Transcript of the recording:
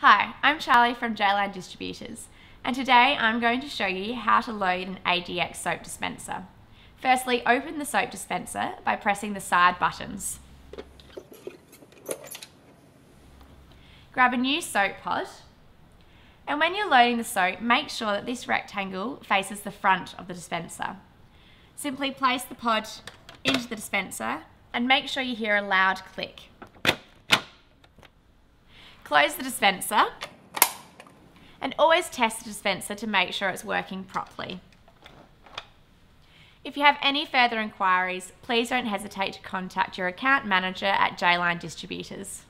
Hi, I'm Charlie from Jayline Distributors and today I'm going to show you how to load an ADX soap dispenser. Firstly, open the soap dispenser by pressing the side buttons. Grab a new soap pod and when you're loading the soap, make sure that this rectangle faces the front of the dispenser. Simply place the pod into the dispenser and make sure you hear a loud click. Close the dispenser and always test the dispenser to make sure it's working properly. If you have any further inquiries, please don't hesitate to contact your account manager at Jayline Distributors.